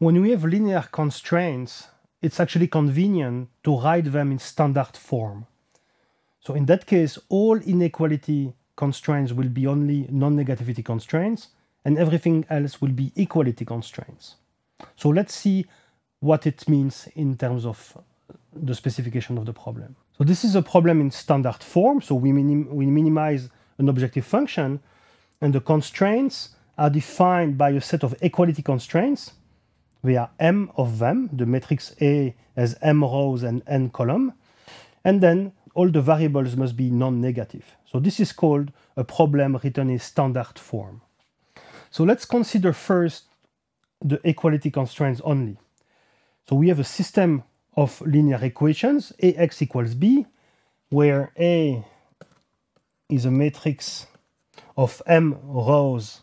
when we have linear constraints, it's actually convenient to write them in standard form. So in that case, all inequality constraints will be only non-negativity constraints, and everything else will be equality constraints. So let's see what it means in terms of the specification of the problem. So this is a problem in standard form. So we, minim we minimize an objective function, and the constraints are defined by a set of equality constraints. Are m of them. The matrix A has m rows and n column. And then all the variables must be non-negative. So this is called a problem written in standard form. So let's consider first the equality constraints only. So we have a system of linear equations, ax equals b, where A is a matrix of m rows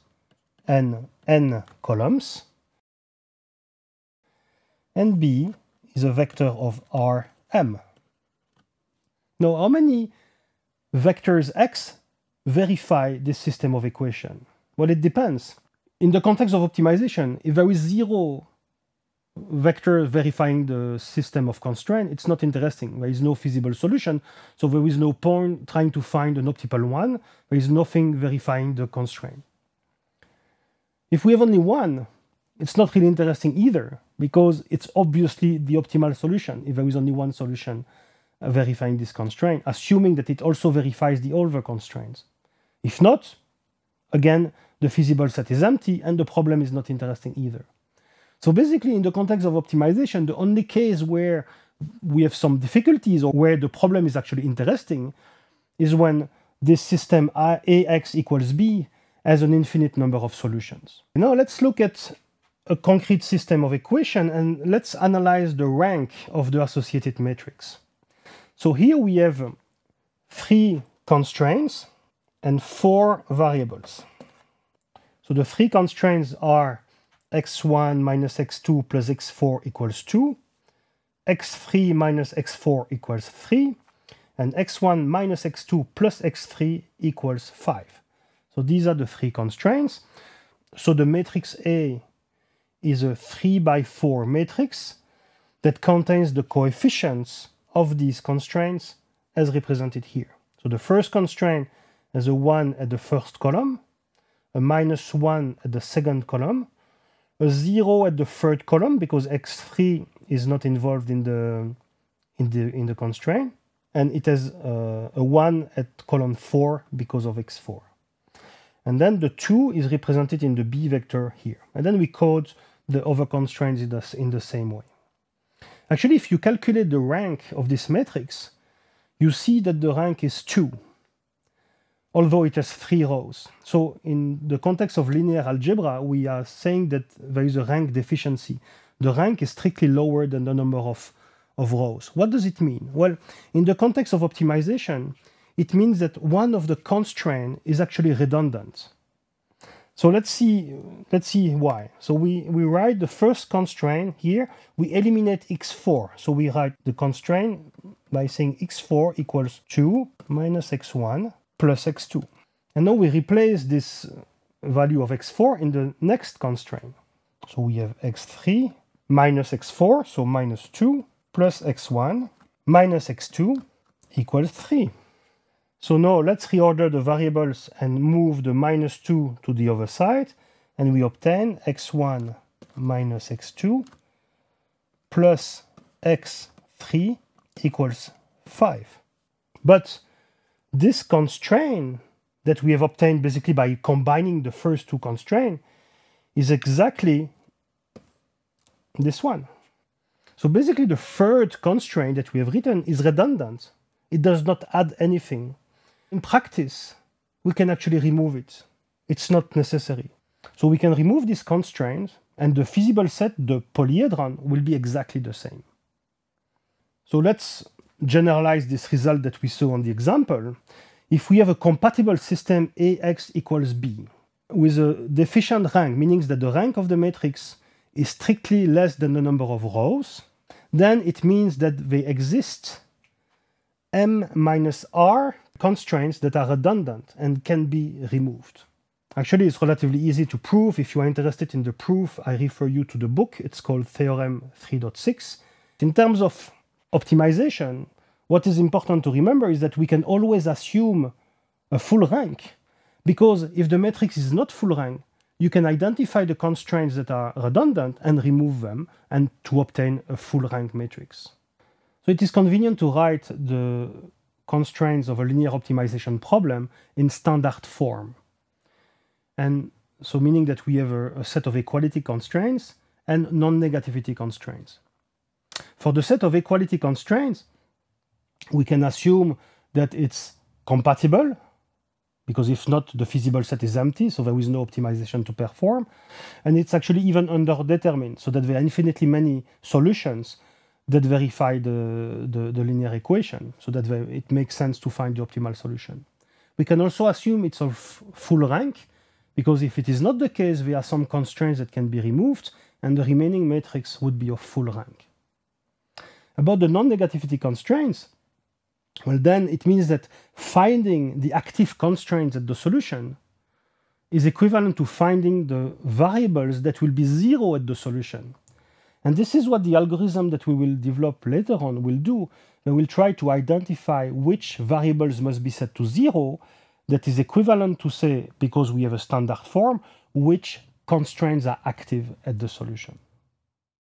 and n columns, and B is a vector of Rm. Now, how many vectors x verify this system of equation? Well, it depends. In the context of optimization, if there is zero vector verifying the system of constraint, it's not interesting. There is no feasible solution, so there is no point trying to find an optimal one. There is nothing verifying the constraint. If we have only one, it's not really interesting either, because it's obviously the optimal solution if there is only one solution uh, verifying this constraint, assuming that it also verifies the other constraints. If not, again, the feasible set is empty and the problem is not interesting either. So basically, in the context of optimization, the only case where we have some difficulties or where the problem is actually interesting is when this system ax equals b has an infinite number of solutions. Now let's look at a concrete system of equation and let's analyze the rank of the associated matrix. So here we have three constraints and four variables. So the three constraints are x1 minus x2 plus x4 equals 2, x3 minus x4 equals 3, and x1 minus x2 plus x3 equals 5. So these are the three constraints. So the matrix A is a 3 by 4 matrix that contains the coefficients of these constraints as represented here. So the first constraint has a 1 at the first column, a minus 1 at the second column, a 0 at the third column because x3 is not involved in the in the in the constraint, and it has uh, a 1 at column 4 because of x4. And then the 2 is represented in the b vector here. And then we code the other constraints in the, in the same way. Actually, if you calculate the rank of this matrix, you see that the rank is 2, although it has three rows. So in the context of linear algebra, we are saying that there is a rank deficiency. The rank is strictly lower than the number of, of rows. What does it mean? Well, in the context of optimization, it means that one of the constraint is actually redundant. So let's see, let's see why. So we, we write the first constraint here, we eliminate x4. So we write the constraint by saying x4 equals 2 minus x1 plus x2. And now we replace this value of x4 in the next constraint. So we have x3 minus x4, so minus 2, plus x1 minus x2 equals 3. So now let's reorder the variables and move the minus 2 to the other side, and we obtain x1 minus x2 plus x3 equals 5. But this constraint that we have obtained basically by combining the first two constraints is exactly this one. So basically the third constraint that we have written is redundant. It does not add anything. In practice, we can actually remove it. It's not necessary. So we can remove this constraint and the feasible set, the polyhedron, will be exactly the same. So let's generalize this result that we saw on the example. If we have a compatible system AX equals B with a deficient rank, meaning that the rank of the matrix is strictly less than the number of rows, then it means that they exist m minus r constraints that are redundant and can be removed. Actually, it's relatively easy to prove. If you are interested in the proof, I refer you to the book. It's called Theorem 3.6. In terms of optimization, what is important to remember is that we can always assume a full rank because if the matrix is not full rank, you can identify the constraints that are redundant and remove them and to obtain a full rank matrix. So it is convenient to write the constraints of a linear optimization problem in standard form. And so meaning that we have a, a set of equality constraints and non-negativity constraints. For the set of equality constraints, we can assume that it's compatible because if not, the feasible set is empty, so there is no optimization to perform. And it's actually even underdetermined, so that there are infinitely many solutions that verify the, the, the linear equation, so that it makes sense to find the optimal solution. We can also assume it's of full rank, because if it is not the case, there are some constraints that can be removed, and the remaining matrix would be of full rank. About the non-negativity constraints, well, then it means that finding the active constraints at the solution is equivalent to finding the variables that will be zero at the solution. And this is what the algorithm that we will develop later on will do. We will try to identify which variables must be set to zero that is equivalent to say, because we have a standard form, which constraints are active at the solution.